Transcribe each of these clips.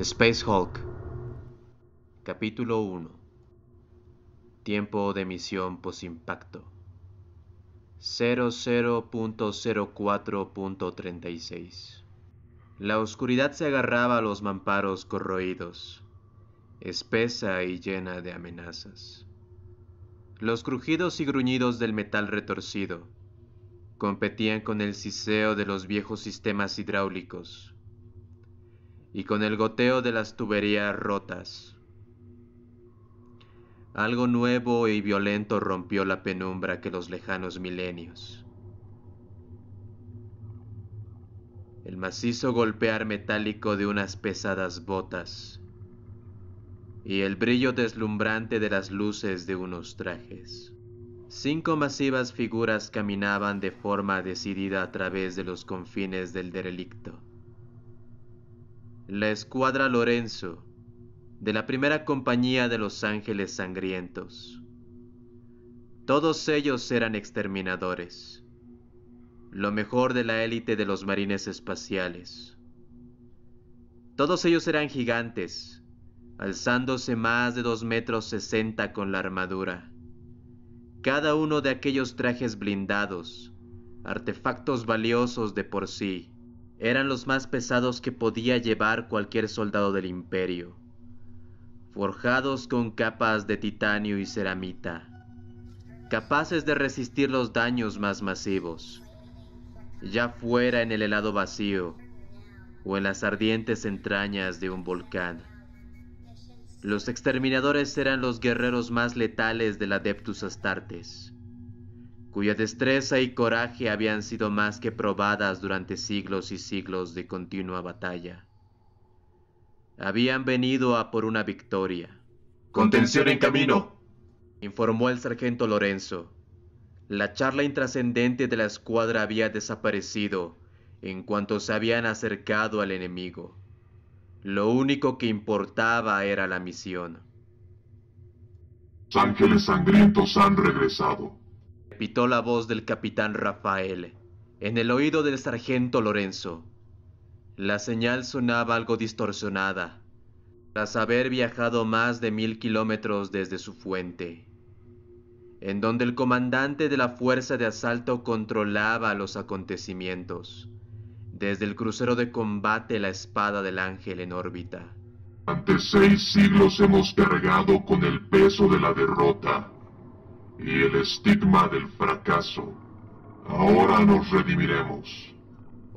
Space Hulk Capítulo 1 Tiempo de misión posimpacto 00.04.36 La oscuridad se agarraba a los mamparos corroídos, espesa y llena de amenazas. Los crujidos y gruñidos del metal retorcido competían con el siseo de los viejos sistemas hidráulicos y con el goteo de las tuberías rotas. Algo nuevo y violento rompió la penumbra que los lejanos milenios. El macizo golpear metálico de unas pesadas botas y el brillo deslumbrante de las luces de unos trajes. Cinco masivas figuras caminaban de forma decidida a través de los confines del derelicto. La escuadra Lorenzo, de la primera compañía de los Ángeles Sangrientos. Todos ellos eran exterminadores, lo mejor de la élite de los marines espaciales. Todos ellos eran gigantes, alzándose más de dos metros sesenta con la armadura. Cada uno de aquellos trajes blindados, artefactos valiosos de por sí, eran los más pesados que podía llevar cualquier soldado del imperio, forjados con capas de titanio y ceramita, capaces de resistir los daños más masivos, ya fuera en el helado vacío o en las ardientes entrañas de un volcán. Los exterminadores eran los guerreros más letales del Adeptus Astartes cuya destreza y coraje habían sido más que probadas durante siglos y siglos de continua batalla. Habían venido a por una victoria. Contención en camino, informó el sargento Lorenzo. La charla intrascendente de la escuadra había desaparecido en cuanto se habían acercado al enemigo. Lo único que importaba era la misión. Los ángeles sangrientos han regresado pitó la voz del capitán Rafael en el oído del sargento Lorenzo. La señal sonaba algo distorsionada, tras haber viajado más de mil kilómetros desde su fuente, en donde el comandante de la fuerza de asalto controlaba los acontecimientos, desde el crucero de combate La Espada del Ángel en órbita. Ante seis siglos hemos cargado con el peso de la derrota y el estigma del fracaso. Ahora nos redimiremos.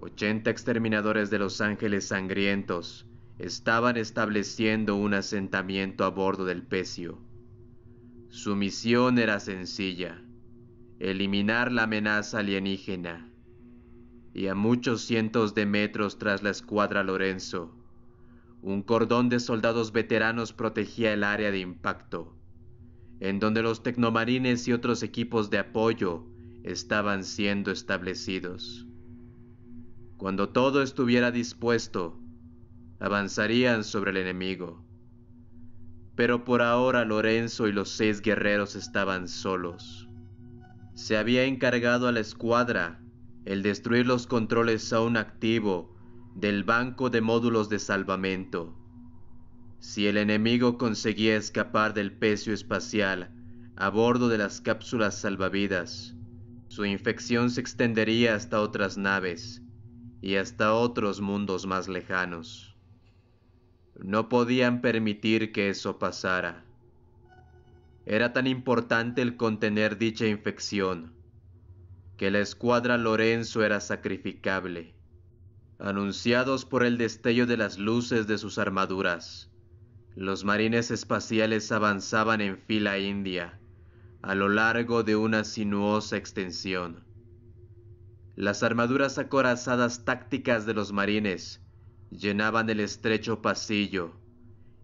80 exterminadores de los ángeles sangrientos estaban estableciendo un asentamiento a bordo del pecio. Su misión era sencilla, eliminar la amenaza alienígena. Y a muchos cientos de metros tras la escuadra Lorenzo, un cordón de soldados veteranos protegía el área de impacto en donde los tecnomarines y otros equipos de apoyo estaban siendo establecidos. Cuando todo estuviera dispuesto, avanzarían sobre el enemigo. Pero por ahora Lorenzo y los seis guerreros estaban solos. Se había encargado a la escuadra el destruir los controles aún activo del banco de módulos de salvamento si el enemigo conseguía escapar del pecio espacial a bordo de las cápsulas salvavidas, su infección se extendería hasta otras naves y hasta otros mundos más lejanos. No podían permitir que eso pasara. Era tan importante el contener dicha infección que la escuadra Lorenzo era sacrificable. Anunciados por el destello de las luces de sus armaduras, los marines espaciales avanzaban en fila india a lo largo de una sinuosa extensión. Las armaduras acorazadas tácticas de los marines llenaban el estrecho pasillo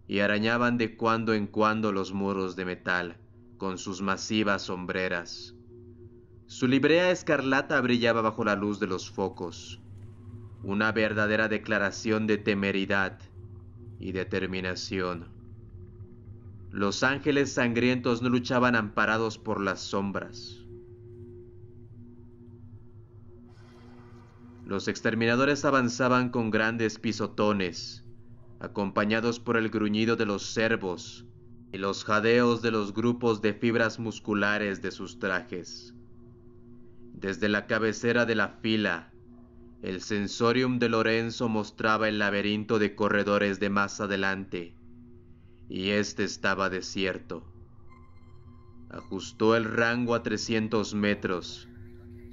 y arañaban de cuando en cuando los muros de metal con sus masivas sombreras. Su librea escarlata brillaba bajo la luz de los focos, una verdadera declaración de temeridad y determinación. Los ángeles sangrientos no luchaban amparados por las sombras. Los exterminadores avanzaban con grandes pisotones, acompañados por el gruñido de los cervos y los jadeos de los grupos de fibras musculares de sus trajes. Desde la cabecera de la fila, el sensorium de Lorenzo mostraba el laberinto de corredores de más adelante, y este estaba desierto. Ajustó el rango a 300 metros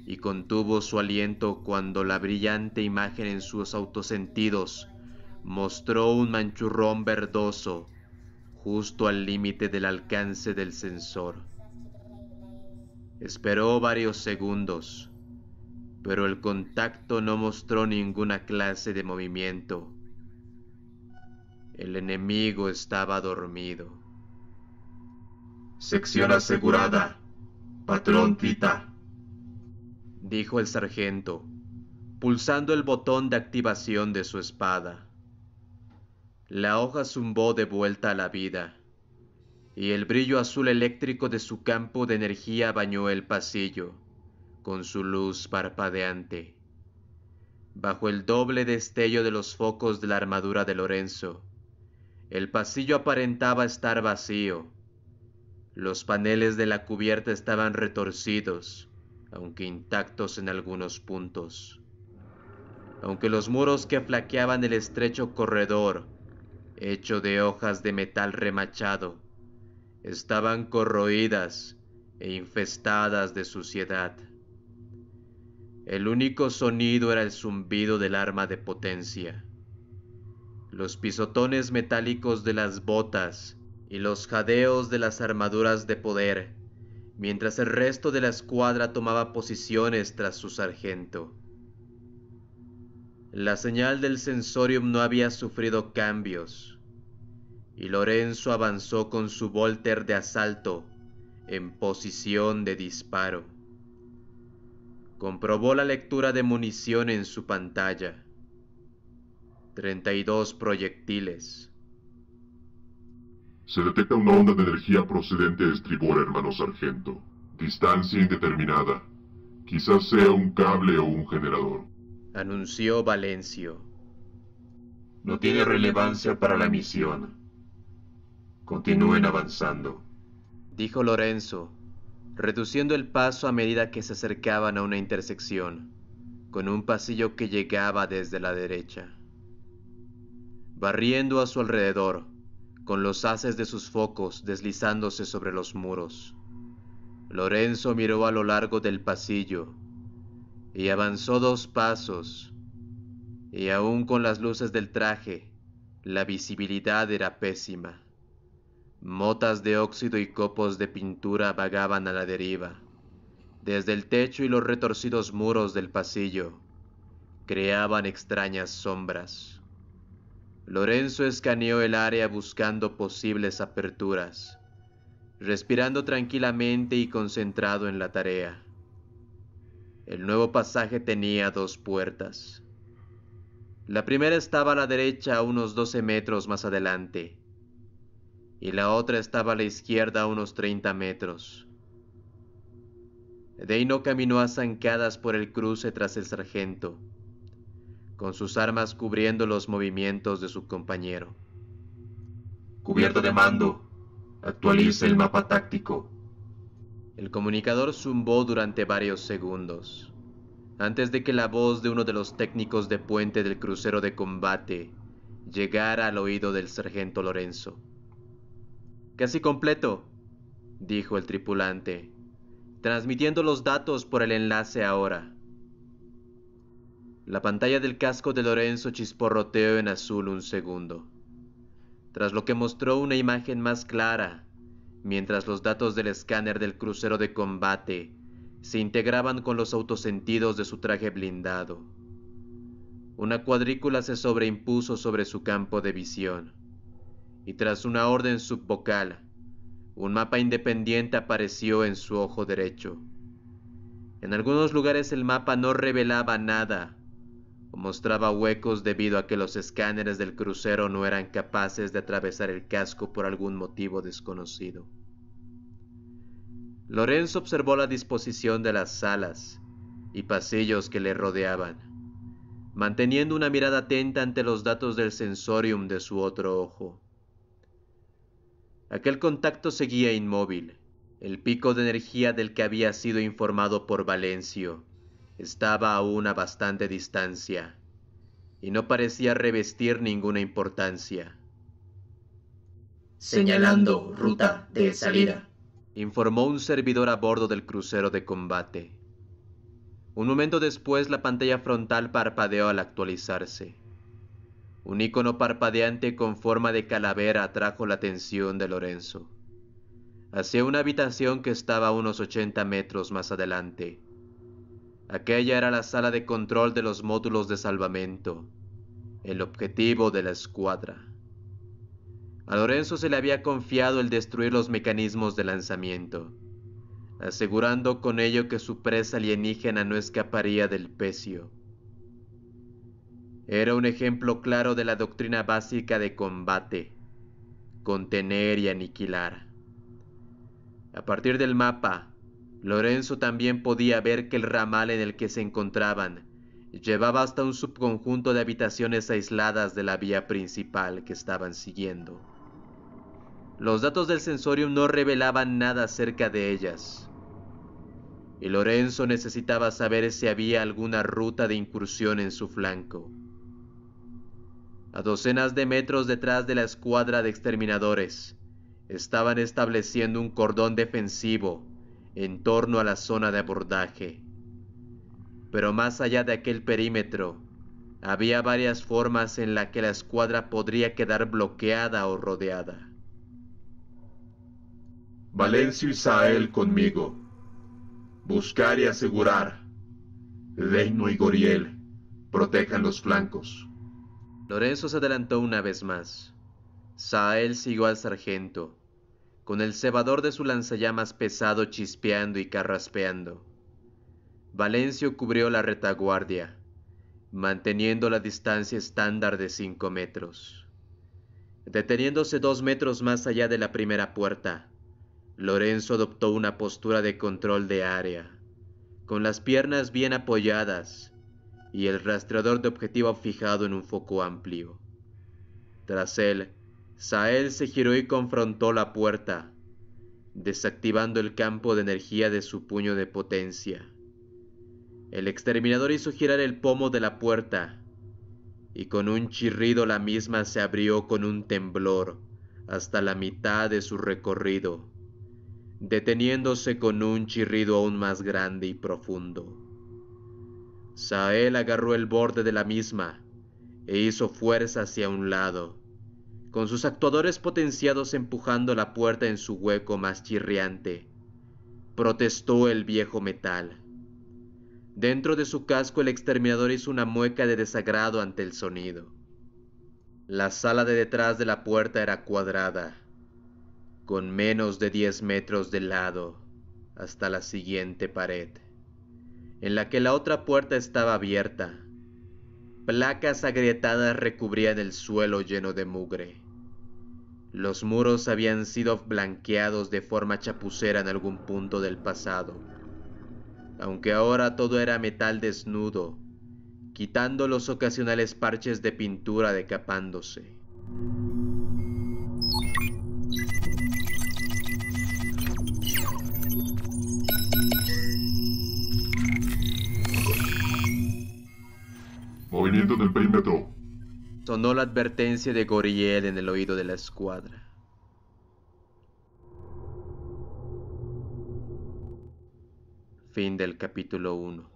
y contuvo su aliento cuando la brillante imagen en sus autosentidos mostró un manchurrón verdoso justo al límite del alcance del sensor. Esperó varios segundos, pero el contacto no mostró ninguna clase de movimiento. El enemigo estaba dormido. Sección asegurada. Patrón Tita dijo el sargento, pulsando el botón de activación de su espada. La hoja zumbó de vuelta a la vida, y el brillo azul eléctrico de su campo de energía bañó el pasillo, con su luz parpadeante. Bajo el doble destello de los focos de la armadura de Lorenzo, el pasillo aparentaba estar vacío. Los paneles de la cubierta estaban retorcidos, aunque intactos en algunos puntos. Aunque los muros que flaqueaban el estrecho corredor, hecho de hojas de metal remachado, estaban corroídas e infestadas de suciedad. El único sonido era el zumbido del arma de potencia. Los pisotones metálicos de las botas y los jadeos de las armaduras de poder mientras el resto de la escuadra tomaba posiciones tras su sargento. La señal del sensorium no había sufrido cambios, y Lorenzo avanzó con su volter de asalto en posición de disparo. Comprobó la lectura de munición en su pantalla. 32 proyectiles. Se detecta una onda de energía procedente de estribor, hermano sargento. Distancia indeterminada. Quizás sea un cable o un generador. Anunció Valencio. No tiene relevancia para la misión. Continúen avanzando. Dijo Lorenzo, reduciendo el paso a medida que se acercaban a una intersección, con un pasillo que llegaba desde la derecha. Barriendo a su alrededor, con los haces de sus focos deslizándose sobre los muros. Lorenzo miró a lo largo del pasillo y avanzó dos pasos, y aún con las luces del traje, la visibilidad era pésima. Motas de óxido y copos de pintura vagaban a la deriva. Desde el techo y los retorcidos muros del pasillo creaban extrañas sombras. Lorenzo escaneó el área buscando posibles aperturas, respirando tranquilamente y concentrado en la tarea. El nuevo pasaje tenía dos puertas. La primera estaba a la derecha unos 12 metros más adelante, y la otra estaba a la izquierda a unos 30 metros. Deino caminó a zancadas por el cruce tras el sargento con sus armas cubriendo los movimientos de su compañero. Cubierto de mando. Actualice el mapa táctico. El comunicador zumbó durante varios segundos, antes de que la voz de uno de los técnicos de puente del crucero de combate llegara al oído del sargento Lorenzo. Casi completo, dijo el tripulante, transmitiendo los datos por el enlace ahora. La pantalla del casco de Lorenzo chisporroteó en azul un segundo, tras lo que mostró una imagen más clara, mientras los datos del escáner del crucero de combate se integraban con los autosentidos de su traje blindado. Una cuadrícula se sobreimpuso sobre su campo de visión, y tras una orden subvocal, un mapa independiente apareció en su ojo derecho. En algunos lugares el mapa no revelaba nada, mostraba huecos debido a que los escáneres del crucero no eran capaces de atravesar el casco por algún motivo desconocido. Lorenzo observó la disposición de las salas y pasillos que le rodeaban, manteniendo una mirada atenta ante los datos del sensorium de su otro ojo. Aquel contacto seguía inmóvil. El pico de energía del que había sido informado por Valencio estaba aún a bastante distancia y no parecía revestir ninguna importancia. Señalando ruta de salida, informó un servidor a bordo del crucero de combate. Un momento después la pantalla frontal parpadeó al actualizarse. Un icono parpadeante con forma de calavera atrajo la atención de Lorenzo. Hacia una habitación que estaba a unos 80 metros más adelante. Aquella era la sala de control de los módulos de salvamento, el objetivo de la escuadra. A Lorenzo se le había confiado el destruir los mecanismos de lanzamiento, asegurando con ello que su presa alienígena no escaparía del pecio. Era un ejemplo claro de la doctrina básica de combate, contener y aniquilar. A partir del mapa, Lorenzo también podía ver que el ramal en el que se encontraban llevaba hasta un subconjunto de habitaciones aisladas de la vía principal que estaban siguiendo. Los datos del sensorium no revelaban nada acerca de ellas, y Lorenzo necesitaba saber si había alguna ruta de incursión en su flanco. A docenas de metros detrás de la escuadra de exterminadores, estaban estableciendo un cordón defensivo en torno a la zona de abordaje. Pero más allá de aquel perímetro, había varias formas en las que la escuadra podría quedar bloqueada o rodeada. Valencio y Sael conmigo. Buscar y asegurar. Reino y Goriel protejan los flancos. Lorenzo se adelantó una vez más. Sael siguió al sargento, con el cebador de su lanzallamas pesado chispeando y carraspeando. Valencio cubrió la retaguardia, manteniendo la distancia estándar de cinco metros. Deteniéndose dos metros más allá de la primera puerta, Lorenzo adoptó una postura de control de área, con las piernas bien apoyadas y el rastreador de objetivo fijado en un foco amplio. Tras él, Sael se giró y confrontó la puerta, desactivando el campo de energía de su puño de potencia. El exterminador hizo girar el pomo de la puerta, y con un chirrido la misma se abrió con un temblor hasta la mitad de su recorrido, deteniéndose con un chirrido aún más grande y profundo. Sael agarró el borde de la misma e hizo fuerza hacia un lado con sus actuadores potenciados empujando la puerta en su hueco más chirriante. Protestó el viejo metal. Dentro de su casco el exterminador hizo una mueca de desagrado ante el sonido. La sala de detrás de la puerta era cuadrada, con menos de 10 metros de lado hasta la siguiente pared, en la que la otra puerta estaba abierta. Placas agrietadas recubrían el suelo lleno de mugre. Los muros habían sido blanqueados de forma chapucera en algún punto del pasado, aunque ahora todo era metal desnudo, quitando los ocasionales parches de pintura decapándose. Movimiento del perímetro. Sonó la advertencia de Goriel en el oído de la escuadra. Fin del capítulo 1.